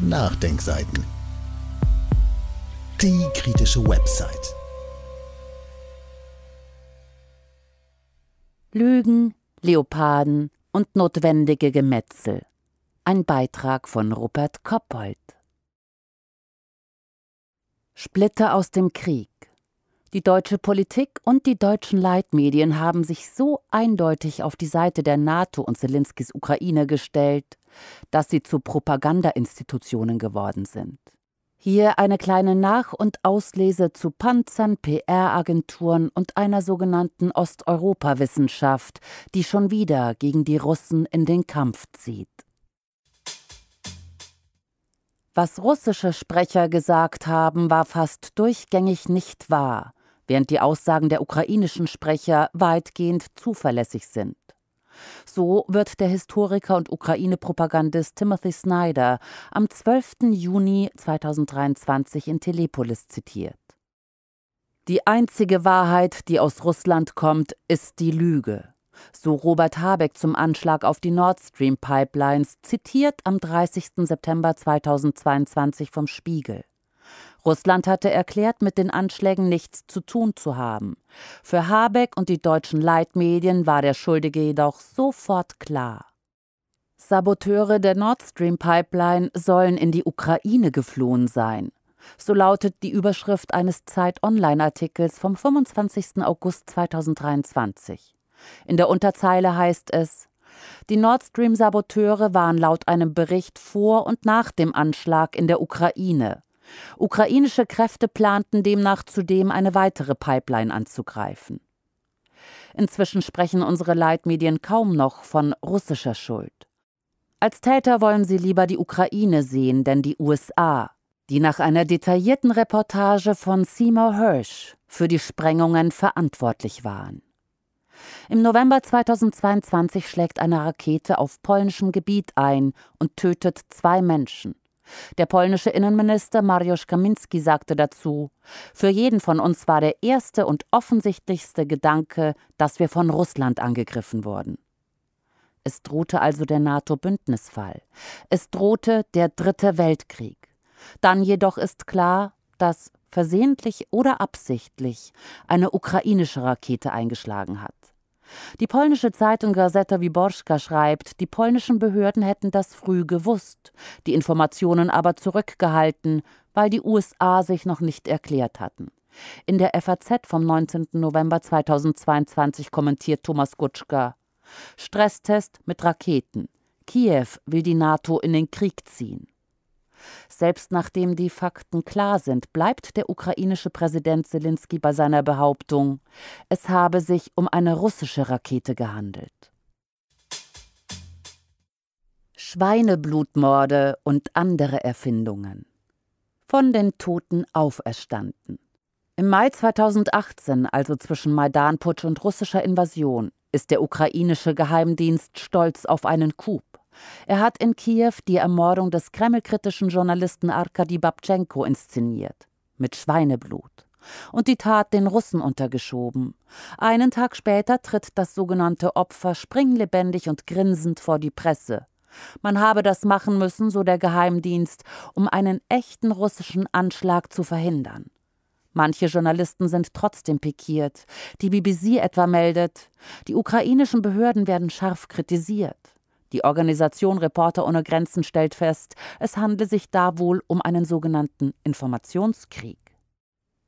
Nachdenkseiten. Die kritische Website. Lügen, Leoparden und notwendige Gemetzel. Ein Beitrag von Rupert Koppold. Splitter aus dem Krieg. Die deutsche Politik und die deutschen Leitmedien haben sich so eindeutig auf die Seite der NATO und Zelenskis Ukraine gestellt, dass sie zu Propagandainstitutionen geworden sind. Hier eine kleine Nach- und Auslese zu Panzern, PR-Agenturen und einer sogenannten Osteuropa-Wissenschaft, die schon wieder gegen die Russen in den Kampf zieht. Was russische Sprecher gesagt haben, war fast durchgängig nicht wahr, während die Aussagen der ukrainischen Sprecher weitgehend zuverlässig sind. So wird der Historiker und Ukraine-Propagandist Timothy Snyder am 12. Juni 2023 in Telepolis zitiert. Die einzige Wahrheit, die aus Russland kommt, ist die Lüge. So Robert Habeck zum Anschlag auf die Nord Stream Pipelines, zitiert am 30. September 2022 vom Spiegel. Russland hatte erklärt, mit den Anschlägen nichts zu tun zu haben. Für Habeck und die deutschen Leitmedien war der Schuldige jedoch sofort klar. Saboteure der Nord Stream Pipeline sollen in die Ukraine geflohen sein. So lautet die Überschrift eines Zeit-Online-Artikels vom 25. August 2023. In der Unterzeile heißt es, die Nord Stream-Saboteure waren laut einem Bericht vor und nach dem Anschlag in der Ukraine. Ukrainische Kräfte planten demnach zudem eine weitere Pipeline anzugreifen. Inzwischen sprechen unsere Leitmedien kaum noch von russischer Schuld. Als Täter wollen sie lieber die Ukraine sehen, denn die USA, die nach einer detaillierten Reportage von Seymour Hirsch für die Sprengungen verantwortlich waren. Im November 2022 schlägt eine Rakete auf polnischem Gebiet ein und tötet zwei Menschen. Der polnische Innenminister Mariusz Kaminski sagte dazu: Für jeden von uns war der erste und offensichtlichste Gedanke, dass wir von Russland angegriffen wurden. Es drohte also der NATO-Bündnisfall. Es drohte der Dritte Weltkrieg. Dann jedoch ist klar, dass versehentlich oder absichtlich eine ukrainische Rakete eingeschlagen hat. Die polnische Zeitung Gazeta Wyborska schreibt, die polnischen Behörden hätten das früh gewusst, die Informationen aber zurückgehalten, weil die USA sich noch nicht erklärt hatten. In der FAZ vom 19. November 2022 kommentiert Thomas Gutschka: Stresstest mit Raketen. Kiew will die NATO in den Krieg ziehen. Selbst nachdem die Fakten klar sind, bleibt der ukrainische Präsident Zelensky bei seiner Behauptung, es habe sich um eine russische Rakete gehandelt. Schweineblutmorde und andere Erfindungen. Von den Toten auferstanden. Im Mai 2018, also zwischen Maidanputsch und russischer Invasion, ist der ukrainische Geheimdienst stolz auf einen Coup. Er hat in Kiew die Ermordung des kremlkritischen Journalisten Arkadi Babtschenko inszeniert. Mit Schweineblut. Und die Tat den Russen untergeschoben. Einen Tag später tritt das sogenannte Opfer springlebendig und grinsend vor die Presse. Man habe das machen müssen, so der Geheimdienst, um einen echten russischen Anschlag zu verhindern. Manche Journalisten sind trotzdem pikiert. Die BBC etwa meldet, die ukrainischen Behörden werden scharf kritisiert. Die Organisation Reporter ohne Grenzen stellt fest, es handle sich da wohl um einen sogenannten Informationskrieg.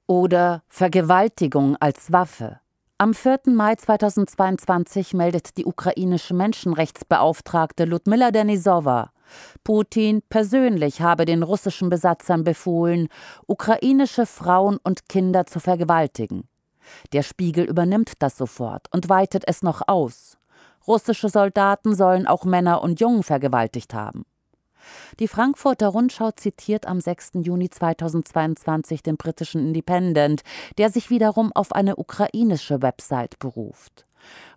Oder Vergewaltigung als Waffe. Am 4. Mai 2022 meldet die ukrainische Menschenrechtsbeauftragte Ludmila Denisova, Putin persönlich habe den russischen Besatzern befohlen, ukrainische Frauen und Kinder zu vergewaltigen. Der Spiegel übernimmt das sofort und weitet es noch aus. Russische Soldaten sollen auch Männer und Jungen vergewaltigt haben. Die Frankfurter Rundschau zitiert am 6. Juni 2022 den britischen Independent, der sich wiederum auf eine ukrainische Website beruft.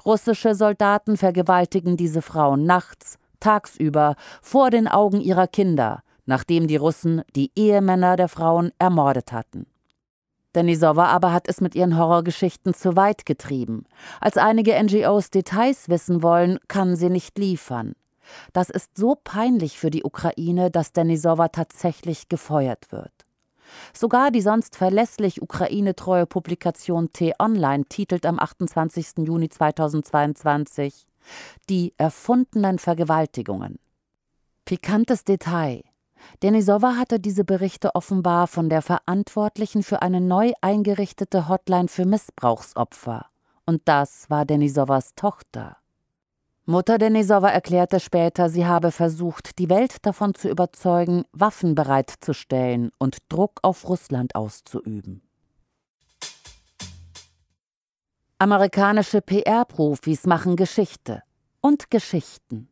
Russische Soldaten vergewaltigen diese Frauen nachts, tagsüber, vor den Augen ihrer Kinder, nachdem die Russen die Ehemänner der Frauen ermordet hatten. Denisova aber hat es mit ihren Horrorgeschichten zu weit getrieben. Als einige NGOs Details wissen wollen, kann sie nicht liefern. Das ist so peinlich für die Ukraine, dass Denisova tatsächlich gefeuert wird. Sogar die sonst verlässlich ukrainetreue Publikation T-Online titelt am 28. Juni 2022 Die erfundenen Vergewaltigungen. Pikantes Detail. Denisova hatte diese Berichte offenbar von der Verantwortlichen für eine neu eingerichtete Hotline für Missbrauchsopfer. Und das war Denisovas Tochter. Mutter Denisova erklärte später, sie habe versucht, die Welt davon zu überzeugen, Waffen bereitzustellen und Druck auf Russland auszuüben. Amerikanische PR-Profis machen Geschichte und Geschichten.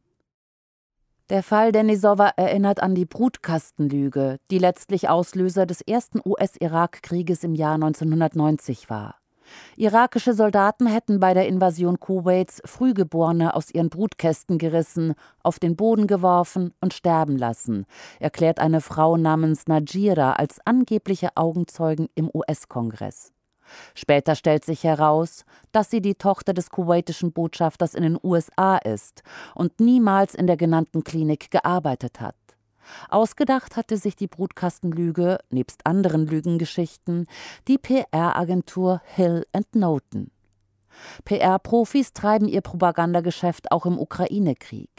Der Fall Denisova erinnert an die Brutkastenlüge, die letztlich Auslöser des ersten US-Irak-Krieges im Jahr 1990 war. Irakische Soldaten hätten bei der Invasion Kuwaits Frühgeborene aus ihren Brutkästen gerissen, auf den Boden geworfen und sterben lassen, erklärt eine Frau namens Najira als angebliche Augenzeugen im US-Kongress. Später stellt sich heraus, dass sie die Tochter des kuwaitischen Botschafters in den USA ist und niemals in der genannten Klinik gearbeitet hat. Ausgedacht hatte sich die Brutkastenlüge, nebst anderen Lügengeschichten, die PR-Agentur Hill Noten. PR-Profis treiben ihr Propagandageschäft auch im Ukraine-Krieg.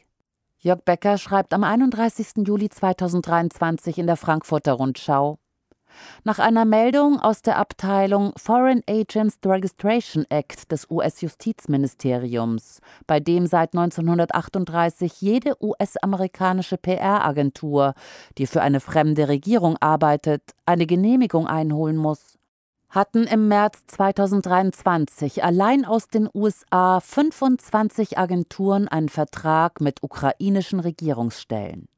Jörg Becker schreibt am 31. Juli 2023 in der Frankfurter Rundschau nach einer Meldung aus der Abteilung Foreign Agents Registration Act des US-Justizministeriums, bei dem seit 1938 jede US-amerikanische PR-Agentur, die für eine fremde Regierung arbeitet, eine Genehmigung einholen muss, hatten im März 2023 allein aus den USA 25 Agenturen einen Vertrag mit ukrainischen Regierungsstellen.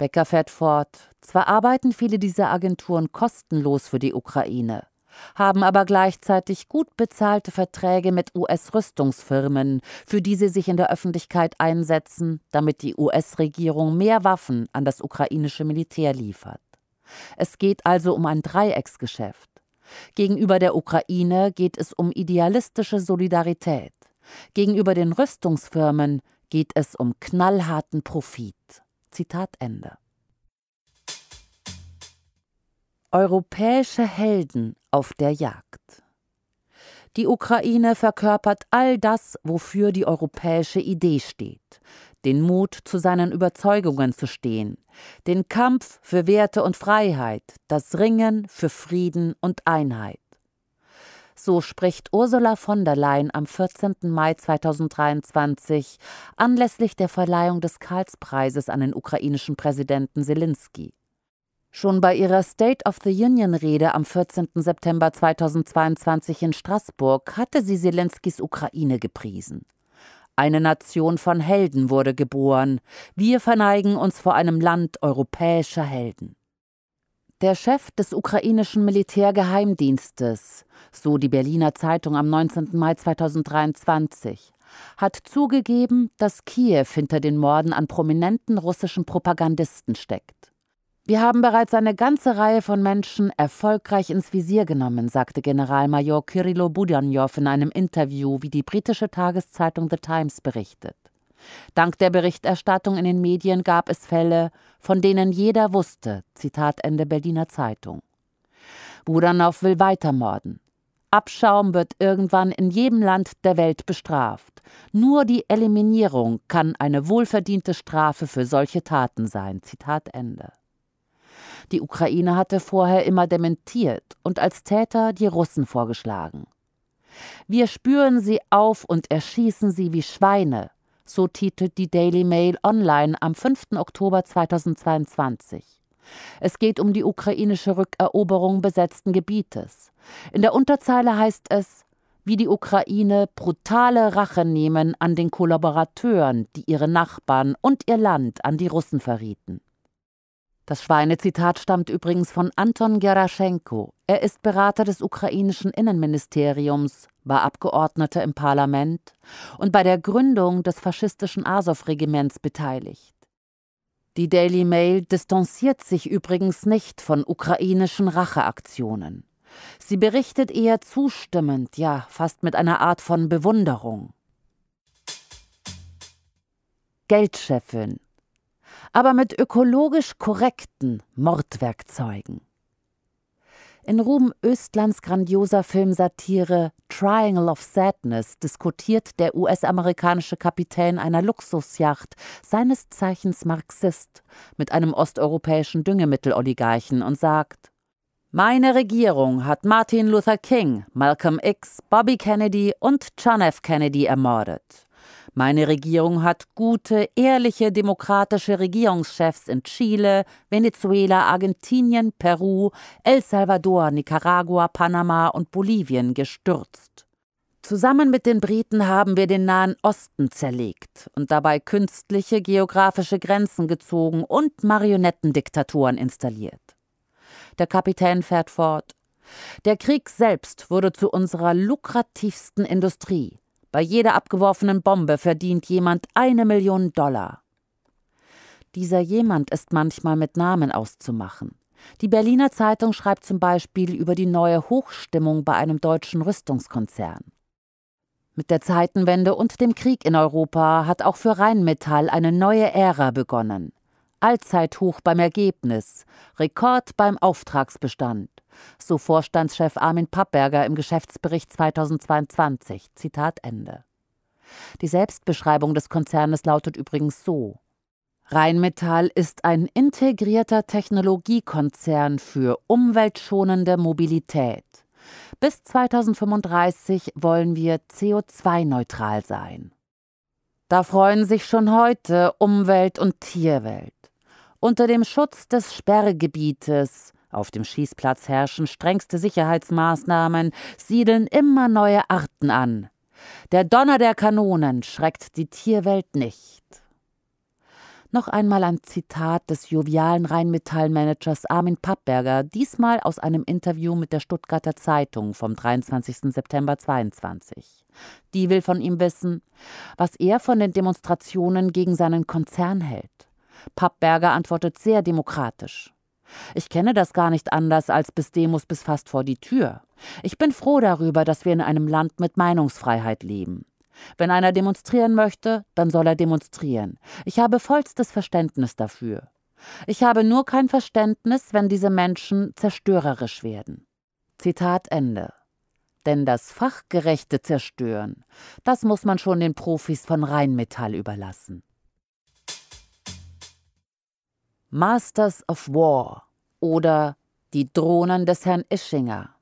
Becker fährt fort. Zwar arbeiten viele dieser Agenturen kostenlos für die Ukraine, haben aber gleichzeitig gut bezahlte Verträge mit US-Rüstungsfirmen, für die sie sich in der Öffentlichkeit einsetzen, damit die US-Regierung mehr Waffen an das ukrainische Militär liefert. Es geht also um ein Dreiecksgeschäft. Gegenüber der Ukraine geht es um idealistische Solidarität. Gegenüber den Rüstungsfirmen geht es um knallharten Profit. Zitat Ende. Europäische Helden auf der Jagd. Die Ukraine verkörpert all das, wofür die europäische Idee steht. Den Mut, zu seinen Überzeugungen zu stehen, den Kampf für Werte und Freiheit, das Ringen für Frieden und Einheit. So spricht Ursula von der Leyen am 14. Mai 2023 anlässlich der Verleihung des Karlspreises an den ukrainischen Präsidenten Zelensky. Schon bei ihrer State of the Union-Rede am 14. September 2022 in Straßburg hatte sie Zelenskys Ukraine gepriesen. Eine Nation von Helden wurde geboren. Wir verneigen uns vor einem Land europäischer Helden. Der Chef des ukrainischen Militärgeheimdienstes, so die Berliner Zeitung am 19. Mai 2023, hat zugegeben, dass Kiew hinter den Morden an prominenten russischen Propagandisten steckt. Wir haben bereits eine ganze Reihe von Menschen erfolgreich ins Visier genommen, sagte Generalmajor Kyrillo Budanjow in einem Interview, wie die britische Tageszeitung The Times berichtet. Dank der Berichterstattung in den Medien gab es Fälle, von denen jeder wusste, Zitat Ende Berliner Zeitung. Budanow will weitermorden. Abschaum wird irgendwann in jedem Land der Welt bestraft. Nur die Eliminierung kann eine wohlverdiente Strafe für solche Taten sein. Zitat Ende. Die Ukraine hatte vorher immer dementiert und als Täter die Russen vorgeschlagen. Wir spüren sie auf und erschießen sie wie Schweine, so titelt die Daily Mail Online am 5. Oktober 2022. Es geht um die ukrainische Rückeroberung besetzten Gebietes. In der Unterzeile heißt es, wie die Ukraine brutale Rache nehmen an den Kollaborateuren, die ihre Nachbarn und ihr Land an die Russen verrieten. Das Schweinezitat stammt übrigens von Anton Geraschenko. Er ist Berater des ukrainischen Innenministeriums, war Abgeordneter im Parlament und bei der Gründung des faschistischen Asow-Regiments beteiligt. Die Daily Mail distanziert sich übrigens nicht von ukrainischen Racheaktionen. Sie berichtet eher zustimmend, ja fast mit einer Art von Bewunderung. Geld scheffeln, aber mit ökologisch korrekten Mordwerkzeugen. In Ruben Östlands grandioser Filmsatire Triangle of Sadness diskutiert der US-amerikanische Kapitän einer Luxusjacht, seines Zeichens Marxist, mit einem osteuropäischen Düngemitteloligarchen und sagt: Meine Regierung hat Martin Luther King, Malcolm X, Bobby Kennedy und John F. Kennedy ermordet. Meine Regierung hat gute, ehrliche, demokratische Regierungschefs in Chile, Venezuela, Argentinien, Peru, El Salvador, Nicaragua, Panama und Bolivien gestürzt. Zusammen mit den Briten haben wir den Nahen Osten zerlegt und dabei künstliche geografische Grenzen gezogen und Marionettendiktaturen installiert. Der Kapitän fährt fort. Der Krieg selbst wurde zu unserer lukrativsten Industrie. Bei jeder abgeworfenen Bombe verdient jemand eine Million Dollar. Dieser jemand ist manchmal mit Namen auszumachen. Die Berliner Zeitung schreibt zum Beispiel über die neue Hochstimmung bei einem deutschen Rüstungskonzern. Mit der Zeitenwende und dem Krieg in Europa hat auch für Rheinmetall eine neue Ära begonnen. Allzeithoch beim Ergebnis, Rekord beim Auftragsbestand. So Vorstandschef Armin Pappberger im Geschäftsbericht 2022. Zitat Ende. Die Selbstbeschreibung des Konzernes lautet übrigens so: Rheinmetall ist ein integrierter Technologiekonzern für umweltschonende Mobilität. Bis 2035 wollen wir CO2-neutral sein. Da freuen sich schon heute Umwelt und Tierwelt. Unter dem Schutz des Sperrgebietes, auf dem Schießplatz herrschen strengste Sicherheitsmaßnahmen, siedeln immer neue Arten an. Der Donner der Kanonen schreckt die Tierwelt nicht. Noch einmal ein Zitat des jovialen Rheinmetall-Managers Armin Pappberger, diesmal aus einem Interview mit der Stuttgarter Zeitung vom 23. September 22. Die will von ihm wissen, was er von den Demonstrationen gegen seinen Konzern hält. Pappberger antwortet sehr demokratisch. Ich kenne das gar nicht anders als bis Demos bis fast vor die Tür. Ich bin froh darüber, dass wir in einem Land mit Meinungsfreiheit leben. Wenn einer demonstrieren möchte, dann soll er demonstrieren. Ich habe vollstes Verständnis dafür. Ich habe nur kein Verständnis, wenn diese Menschen zerstörerisch werden. Zitat Ende. Denn das fachgerechte Zerstören, das muss man schon den Profis von Rheinmetall überlassen. Masters of War oder Die Drohnen des Herrn Ischinger.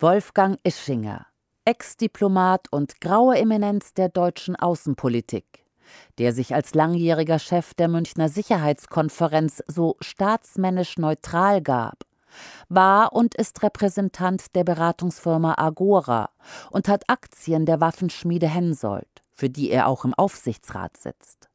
Wolfgang Ischinger, Ex-Diplomat und graue Eminenz der deutschen Außenpolitik, der sich als langjähriger Chef der Münchner Sicherheitskonferenz so staatsmännisch neutral gab, war und ist Repräsentant der Beratungsfirma Agora und hat Aktien der Waffenschmiede Hensoldt, für die er auch im Aufsichtsrat sitzt.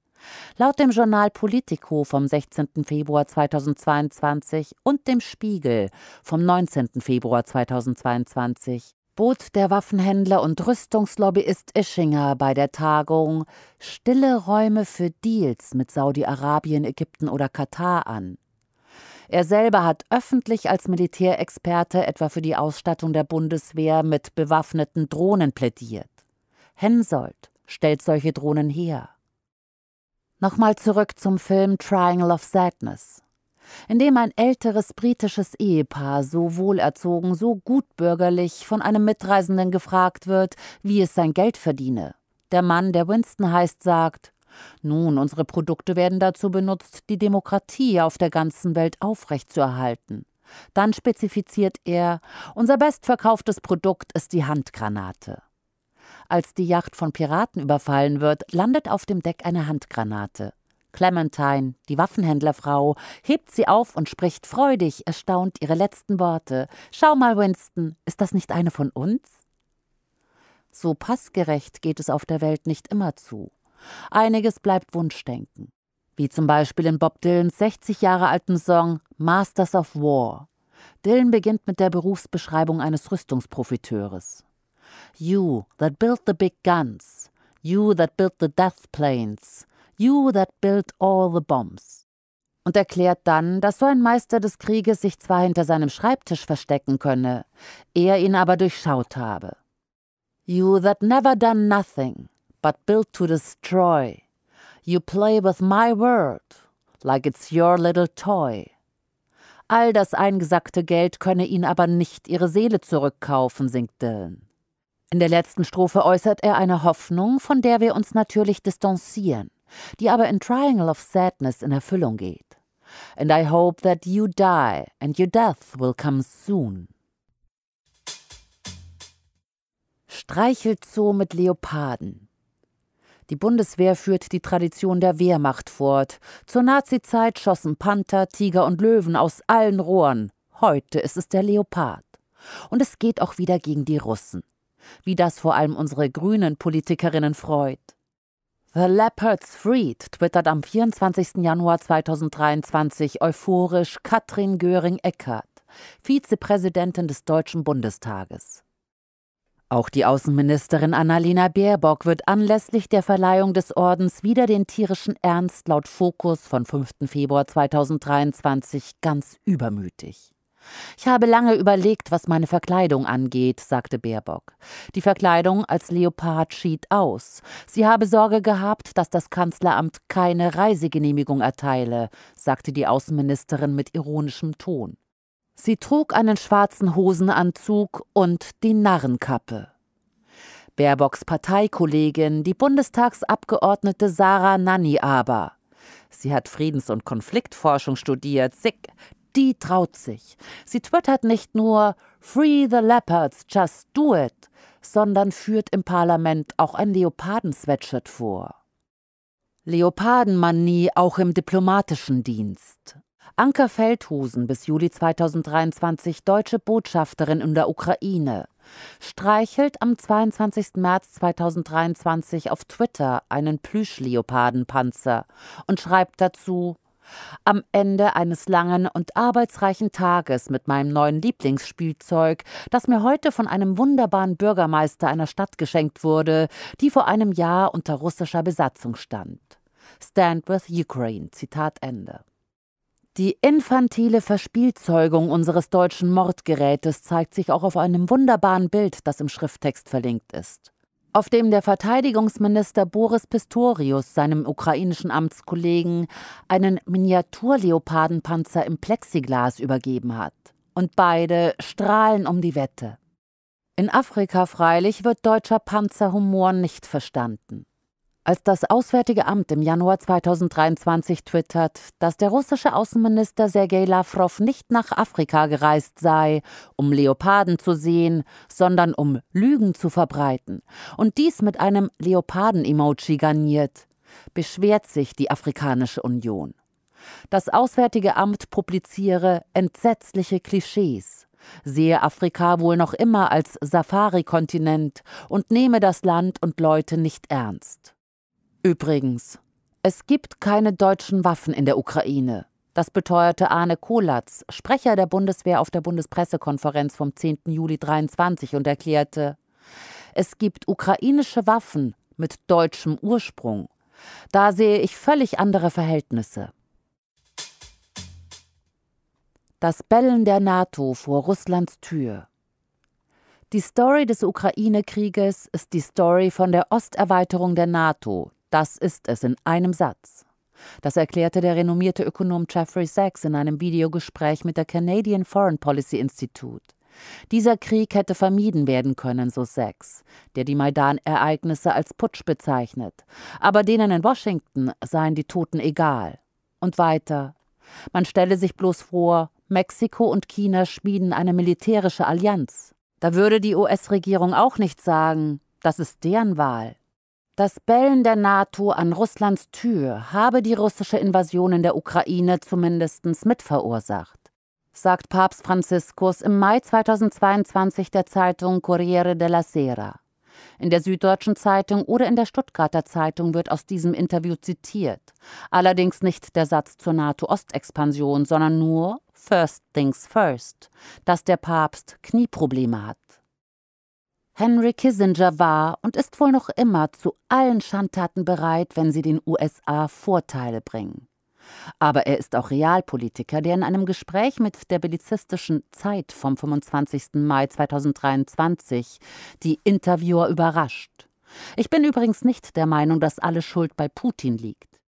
Laut dem Journal Politico vom 16. Februar 2022 und dem Spiegel vom 19. Februar 2022 bot der Waffenhändler und Rüstungslobbyist Ischinger bei der Tagung Stille Räume für Deals mit Saudi-Arabien, Ägypten oder Katar an. Er selber hat öffentlich als Militärexperte etwa für die Ausstattung der Bundeswehr mit bewaffneten Drohnen plädiert. Hensoldt stellt solche Drohnen her. Nochmal zurück zum Film Triangle of Sadness, in dem ein älteres britisches Ehepaar so wohlerzogen, so gutbürgerlich von einem Mitreisenden gefragt wird, wie es sein Geld verdiene. Der Mann, der Winston heißt, sagt, nun, unsere Produkte werden dazu benutzt, die Demokratie auf der ganzen Welt aufrechtzuerhalten. Dann spezifiziert er, unser bestverkauftes Produkt ist die Handgranate. Als die Yacht von Piraten überfallen wird, landet auf dem Deck eine Handgranate. Clementine, die Waffenhändlerfrau, hebt sie auf und spricht freudig, erstaunt ihre letzten Worte. Schau mal, Winston, ist das nicht eine von uns? So passgerecht geht es auf der Welt nicht immer zu. Einiges bleibt Wunschdenken. Wie zum Beispiel in Bob Dylans 60 Jahre alten Song Masters of War. Dylan beginnt mit der Berufsbeschreibung eines Rüstungsprofiteurs. You that built the big guns. You that built the death planes. You that built all the bombs. Und erklärt dann, dass so ein Meister des Krieges sich zwar hinter seinem Schreibtisch verstecken könne, er ihn aber durchschaut habe. You that never done nothing, but built to destroy. You play with my word, like it's your little toy. All das eingesackte Geld könne ihnen aber nicht ihre Seele zurückkaufen, singt Dylan. In der letzten Strophe äußert er eine Hoffnung, von der wir uns natürlich distanzieren, die aber in Triangle of Sadness in Erfüllung geht. And I hope that you die and your death will come soon. Streichelzoo mit Leoparden. Die Bundeswehr führt die Tradition der Wehrmacht fort. Zur Nazizeit schossen Panther, Tiger und Löwen aus allen Rohren. Heute ist es der Leopard. Und es geht auch wieder gegen die Russen. Wie das vor allem unsere grünen Politikerinnen freut. The Leopards Freed twittert am 24. Januar 2023 euphorisch Katrin Göring-Eckardt, Vizepräsidentin des Deutschen Bundestages. Auch die Außenministerin Annalena Baerbock wird anlässlich der Verleihung des Ordens wieder den tierischen Ernst laut Fokus von 5. Februar 2023 ganz übermütig. Ich habe lange überlegt, was meine Verkleidung angeht, sagte Baerbock. Die Verkleidung als Leopard schied aus. Sie habe Sorge gehabt, dass das Kanzleramt keine Reisegenehmigung erteile, sagte die Außenministerin mit ironischem Ton. Sie trug einen schwarzen Hosenanzug und die Narrenkappe. Baerbocks Parteikollegin, die Bundestagsabgeordnete Sarah Nanni aber. Sie hat Friedens- und Konfliktforschung studiert. Sick, die traut sich. Sie twittert nicht nur Free the Leopards, just do it, sondern führt im Parlament auch ein Leoparden-Sweatshirt vor. Leopardenmanie auch im diplomatischen Dienst. Anker Feldhusen, bis Juli 2023 deutsche Botschafterin in der Ukraine, streichelt am 22. März 2023 auf Twitter einen Plüschleopardenpanzer und schreibt dazu am Ende eines langen und arbeitsreichen Tages mit meinem neuen Lieblingsspielzeug, das mir heute von einem wunderbaren Bürgermeister einer Stadt geschenkt wurde, die vor einem Jahr unter russischer Besatzung stand. Stand with Ukraine. Zitat Ende. Die infantile Verspielzeugung unseres deutschen Mordgerätes zeigt sich auch auf einem wunderbaren Bild, das im Schrifttext verlinkt ist. Auf dem der Verteidigungsminister Boris Pistorius seinem ukrainischen Amtskollegen einen Miniaturleopardenpanzer im Plexiglas übergeben hat. Und beide strahlen um die Wette. In Afrika freilich wird deutscher Panzerhumor nicht verstanden. Als das Auswärtige Amt im Januar 2023 twittert, dass der russische Außenminister Sergei Lavrov nicht nach Afrika gereist sei, um Leoparden zu sehen, sondern um Lügen zu verbreiten, und dies mit einem Leoparden-Emoji garniert, beschwert sich die Afrikanische Union. Das Auswärtige Amt publiziere entsetzliche Klischees, sehe Afrika wohl noch immer als Safari-Kontinent und nehme das Land und Leute nicht ernst. Übrigens, es gibt keine deutschen Waffen in der Ukraine. Das beteuerte Arne Kolatz, Sprecher der Bundeswehr auf der Bundespressekonferenz vom 10. Juli 23 und erklärte, es gibt ukrainische Waffen mit deutschem Ursprung. Da sehe ich völlig andere Verhältnisse. Das Bellen der NATO vor Russlands Tür. Die Story des Ukraine-Krieges ist die Story von der Osterweiterung der NATO, das ist es in einem Satz. Das erklärte der renommierte Ökonom Jeffrey Sachs in einem Videogespräch mit der Canadian Foreign Policy Institute. Dieser Krieg hätte vermieden werden können, so Sachs, der die Maidan-Ereignisse als Putsch bezeichnet. Aber denen in Washington seien die Toten egal. Und weiter. Man stelle sich bloß vor, Mexiko und China schmieden eine militärische Allianz. Da würde die US-Regierung auch nicht sagen, das ist deren Wahl. Das Bellen der NATO an Russlands Tür habe die russische Invasion in der Ukraine zumindest mitverursacht, sagt Papst Franziskus im Mai 2022 der Zeitung Corriere della Sera. In der Süddeutschen Zeitung oder in der Stuttgarter Zeitung wird aus diesem Interview zitiert. Allerdings nicht der Satz zur NATO-Ostexpansion, sondern nur First things first, dass der Papst Knieprobleme hat. Henry Kissinger war und ist wohl noch immer zu allen Schandtaten bereit, wenn sie den USA Vorteile bringen. Aber er ist auch Realpolitiker, der in einem Gespräch mit der bellizistischen Zeit vom 25. Mai 2023 die Interviewer überrascht. Ich bin übrigens nicht der Meinung, dass alle Schuld bei Putin liegt.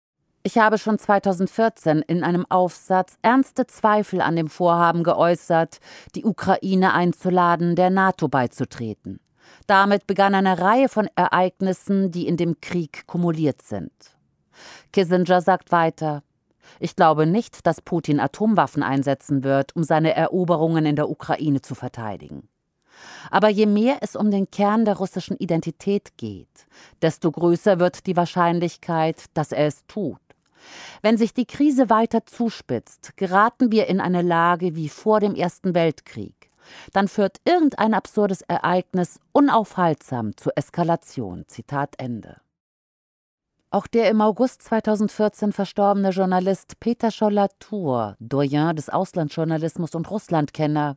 Ich habe schon 2014 in einem Aufsatz ernste Zweifel an dem Vorhaben geäußert, die Ukraine einzuladen, der NATO beizutreten. Damit begann eine Reihe von Ereignissen, die in dem Krieg kumuliert sind. Kissinger sagt weiter, ich glaube nicht, dass Putin Atomwaffen einsetzen wird, um seine Eroberungen in der Ukraine zu verteidigen. Aber je mehr es um den Kern der russischen Identität geht, desto größer wird die Wahrscheinlichkeit, dass er es tut. Wenn sich die Krise weiter zuspitzt, geraten wir in eine Lage wie vor dem Ersten Weltkrieg. Dann führt irgendein absurdes Ereignis unaufhaltsam zur Eskalation. Zitat Ende. Auch der im August 2014 verstorbene Journalist Peter Scholler-Tour, Doyen des Auslandsjournalismus und Russlandkenner,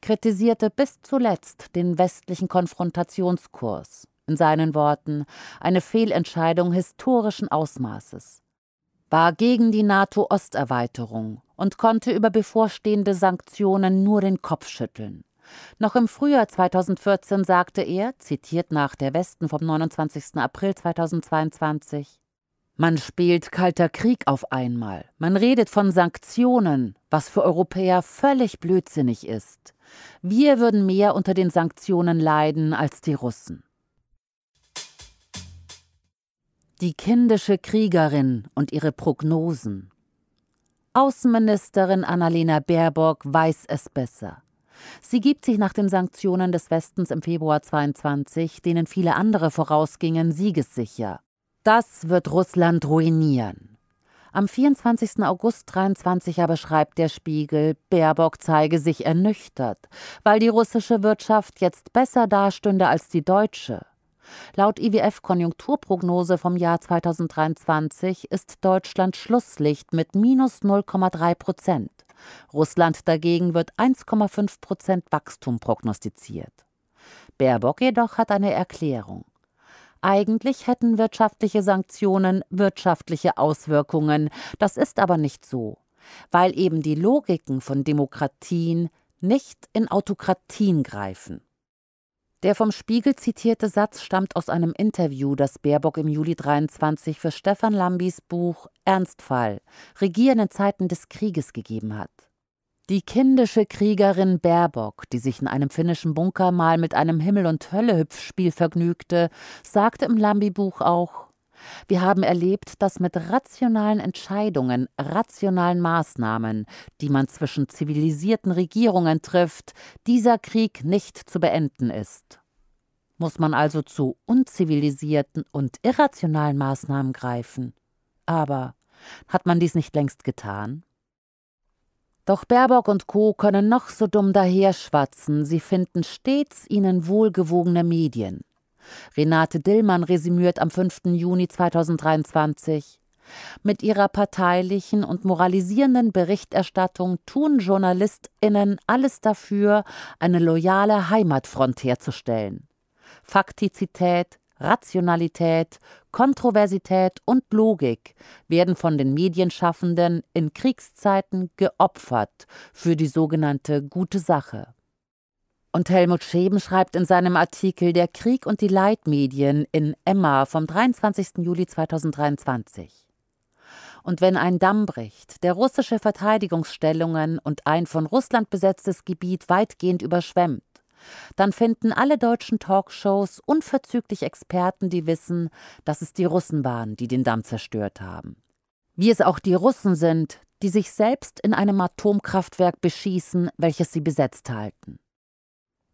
kritisierte bis zuletzt den westlichen Konfrontationskurs. In seinen Worten eine Fehlentscheidung historischen Ausmaßes. War gegen die NATO-Osterweiterung und konnte über bevorstehende Sanktionen nur den Kopf schütteln. Noch im Frühjahr 2014 sagte er, zitiert nach der Westen vom 29. April 2022, man spielt kalter Krieg auf einmal. Man redet von Sanktionen, was für Europäer völlig blödsinnig ist. Wir würden mehr unter den Sanktionen leiden als die Russen. Die kindische Kriegerin und ihre Prognosen. Außenministerin Annalena Baerbock weiß es besser. Sie gibt sich nach den Sanktionen des Westens im Februar 22, denen viele andere vorausgingen, siegessicher. Das wird Russland ruinieren. Am 24. August 23 aber schreibt der Spiegel, Baerbock zeige sich ernüchtert, weil die russische Wirtschaft jetzt besser dastünde als die deutsche. Laut IWF-Konjunkturprognose vom Jahr 2023 ist Deutschland Schlusslicht mit minus 0,3 Prozent. Russland dagegen wird 1,5 Prozent Wachstum prognostiziert. Baerbock jedoch hat eine Erklärung. Eigentlich hätten wirtschaftliche Sanktionen wirtschaftliche Auswirkungen, das ist aber nicht so, weil eben die Logiken von Demokratien nicht in Autokratien greifen. Der vom Spiegel zitierte Satz stammt aus einem Interview, das Baerbock im Juli 23 für Stefan Lambis Buch Ernstfall Regieren in Zeiten des Krieges gegeben hat. Die kindische Kriegerin Baerbock, die sich in einem finnischen Bunker mal mit einem Himmel- und Hölle-Hüpfspiel vergnügte, sagte im Lambi-Buch auch: Wir haben erlebt, dass mit rationalen Entscheidungen, rationalen Maßnahmen, die man zwischen zivilisierten Regierungen trifft, dieser Krieg nicht zu beenden ist. Muss man also zu unzivilisierten und irrationalen Maßnahmen greifen? Aber hat man dies nicht längst getan? Doch Baerbock und Co. können noch so dumm daherschwatzen, sie finden stets ihnen wohlgewogene Medien. Renate Dillmann resümiert am 5. Juni 2023 mit ihrer parteilichen und moralisierenden Berichterstattung tun JournalistInnen alles dafür, eine loyale Heimatfront herzustellen. Faktizität, Rationalität, Kontroversität und Logik werden von den Medienschaffenden in Kriegszeiten geopfert für die sogenannte gute Sache. Und Helmut Scheben schreibt in seinem Artikel Der Krieg und die Leitmedien in Emma vom 23. Juli 2023. Und wenn ein Damm bricht, der russische Verteidigungsstellungen und ein von Russland besetztes Gebiet weitgehend überschwemmt, dann finden alle deutschen Talkshows unverzüglich Experten, die wissen, dass es die Russen waren, die den Damm zerstört haben. Wie es auch die Russen sind, die sich selbst in einem Atomkraftwerk beschießen, welches sie besetzt halten.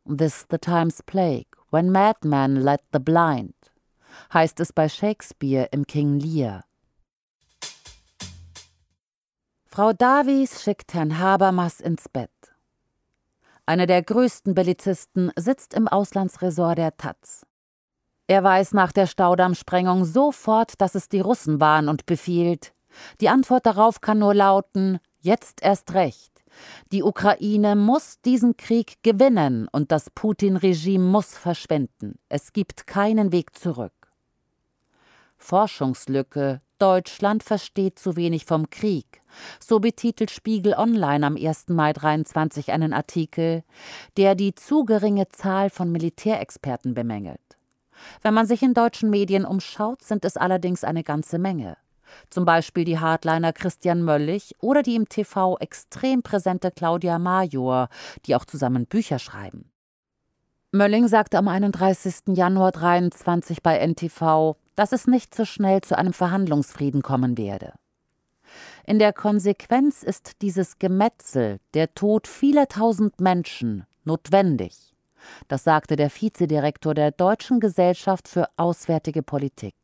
This the time's plague, when madmen let the blind, heißt es bei Shakespeare im King Lear. Frau Davies schickt Herrn Habermas ins Bett. Einer der größten Bellizisten sitzt im Auslandsresort der Taz. Er weiß nach der Staudammsprengung sofort, dass es die Russen waren und befiehlt. Die Antwort darauf kann nur lauten: Jetzt erst recht. Die Ukraine muss diesen Krieg gewinnen und das Putin-Regime muss verschwinden. Es gibt keinen Weg zurück. Forschungslücke. Deutschland versteht zu wenig vom Krieg. So betitelt Spiegel Online am 1. Mai 23 einen Artikel, der die zu geringe Zahl von Militärexperten bemängelt. Wenn man sich in deutschen Medien umschaut, sind es allerdings eine ganze Menge. Zum Beispiel die Hardliner Christian Möllig oder die im TV extrem präsente Claudia Major, die auch zusammen Bücher schreiben. Mölling sagte am 31. Januar 23 bei NTV, dass es nicht so schnell zu einem Verhandlungsfrieden kommen werde. In der Konsequenz ist dieses Gemetzel, der Tod vieler tausend Menschen, notwendig. Das sagte der Vizedirektor der Deutschen Gesellschaft für Auswärtige Politik.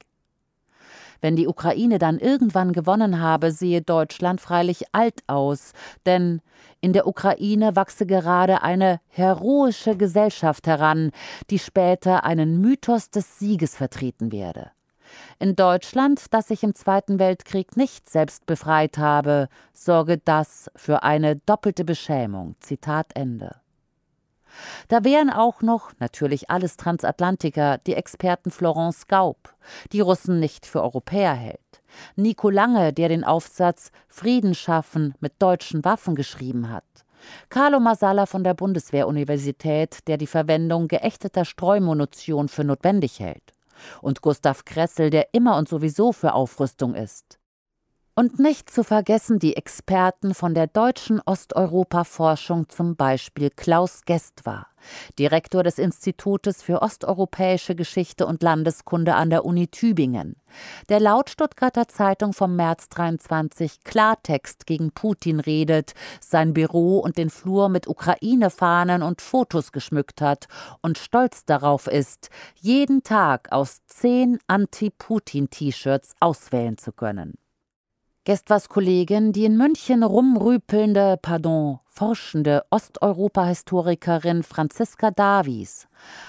Wenn die Ukraine dann irgendwann gewonnen habe, sehe Deutschland freilich alt aus, denn in der Ukraine wachse gerade eine heroische Gesellschaft heran, die später einen Mythos des Sieges vertreten werde. In Deutschland, das sich im Zweiten Weltkrieg nicht selbst befreit habe, sorge das für eine doppelte Beschämung. Zitat Ende. Da wären auch noch, natürlich alles Transatlantiker, die Experten Florence Gaub, die Russen nicht für Europäer hält, Nico Lange, der den Aufsatz Frieden schaffen mit deutschen Waffen geschrieben hat, Carlo Masala von der Bundeswehruniversität, der die Verwendung geächteter Streumunition für notwendig hält, und Gustav Kressel, der immer und sowieso für Aufrüstung ist. Und nicht zu vergessen die Experten von der deutschen Osteuropa-Forschung, zum Beispiel Klaus Gestwar, Direktor des Institutes für osteuropäische Geschichte und Landeskunde an der Uni Tübingen, der laut Stuttgarter Zeitung vom März 23 Klartext gegen Putin redet, sein Büro und den Flur mit Ukraine-Fahnen und Fotos geschmückt hat und stolz darauf ist, jeden Tag aus zehn Anti-Putin-T-Shirts auswählen zu können. Gestwas Kollegin, die in München rumrüpelnde, pardon, forschende Osteuropa-Historikerin Franziska Davies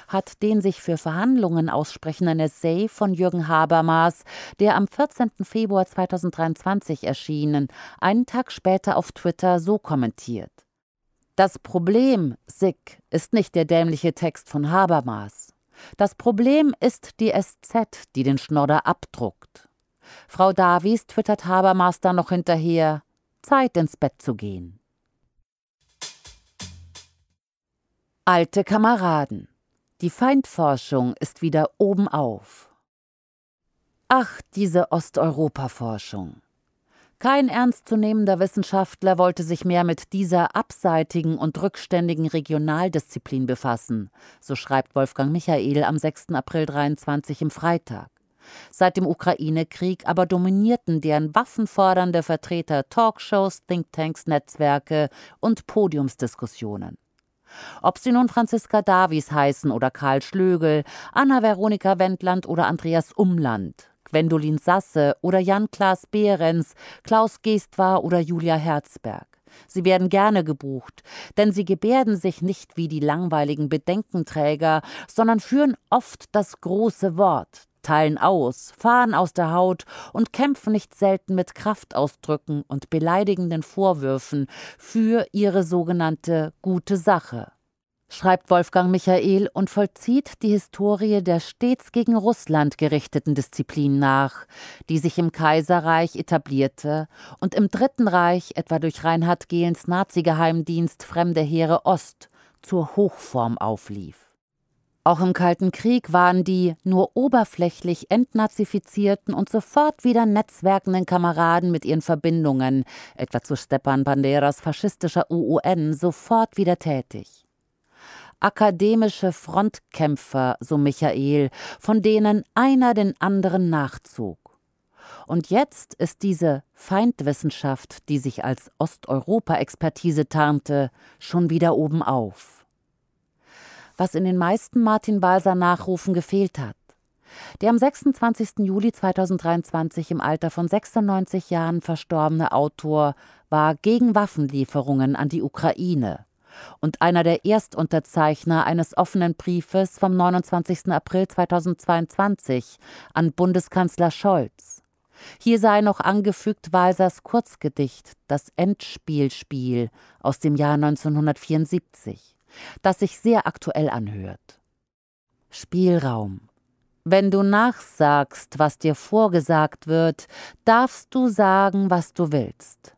hat den sich für Verhandlungen aussprechenden Essay von Jürgen Habermas, der am 14. Februar 2023 erschienen, einen Tag später auf Twitter so kommentiert. Das Problem, Sick, ist nicht der dämliche Text von Habermas. Das Problem ist die SZ, die den Schnodder abdruckt. Frau Davies twittert Habermas dann noch hinterher: Zeit ins Bett zu gehen. Alte Kameraden. Die Feindforschung ist wieder oben auf. Ach, diese Osteuropa-Forschung. Kein ernstzunehmender Wissenschaftler wollte sich mehr mit dieser abseitigen und rückständigen Regionaldisziplin befassen, so schreibt Wolfgang Michael am 6. April 23 im Freitag. Seit dem Ukraine-Krieg aber dominierten deren waffenfordernde Vertreter Talkshows, Thinktanks, Netzwerke und Podiumsdiskussionen. Ob sie nun Franziska Davies heißen oder Karl Schlögel, Anna-Veronika Wendland oder Andreas Umland, Gwendolin Sasse oder Jan-Klaas Behrens, Klaus Geestwar oder Julia Herzberg. Sie werden gerne gebucht, denn sie gebärden sich nicht wie die langweiligen Bedenkenträger, sondern führen oft das große Wort, teilen aus, fahren aus der Haut und kämpfen nicht selten mit Kraftausdrücken und beleidigenden Vorwürfen für ihre sogenannte gute Sache. Schreibt Wolfgang Michael und vollzieht die Historie der stets gegen Russland gerichteten Disziplin nach, die sich im Kaiserreich etablierte und im Dritten Reich etwa durch Reinhard Gehlens Nazi-Geheimdienst Fremde Heere Ost zur Hochform auflief. Auch im Kalten Krieg waren die nur oberflächlich entnazifizierten und sofort wieder netzwerkenden Kameraden mit ihren Verbindungen, etwa zu Stepan Banderas faschistischer UUN, sofort wieder tätig. Akademische Frontkämpfer, so Michael, von denen einer den anderen nachzog. Und jetzt ist diese Feindwissenschaft, die sich als Osteuropa-Expertise tarnte, schon wieder oben auf was in den meisten Martin Walser Nachrufen gefehlt hat. Der am 26. Juli 2023 im Alter von 96 Jahren verstorbene Autor war gegen Waffenlieferungen an die Ukraine und einer der Erstunterzeichner eines offenen Briefes vom 29. April 2022 an Bundeskanzler Scholz. Hier sei noch angefügt Walsers Kurzgedicht Das Endspielspiel aus dem Jahr 1974 das sich sehr aktuell anhört. Spielraum. Wenn du nachsagst, was dir vorgesagt wird, darfst du sagen, was du willst.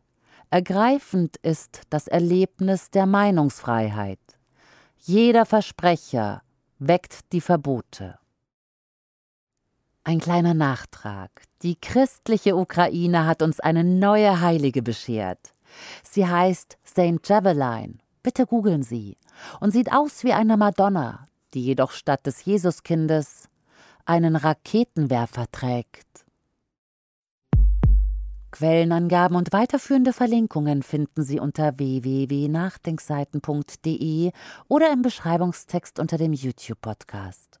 Ergreifend ist das Erlebnis der Meinungsfreiheit. Jeder Versprecher weckt die Verbote. Ein kleiner Nachtrag. Die christliche Ukraine hat uns eine neue Heilige beschert. Sie heißt Saint Javeline. Bitte googeln Sie. Und sieht aus wie eine Madonna, die jedoch statt des Jesuskindes einen Raketenwerfer trägt. Quellenangaben und weiterführende Verlinkungen finden Sie unter www.nachdenkseiten.de oder im Beschreibungstext unter dem YouTube-Podcast.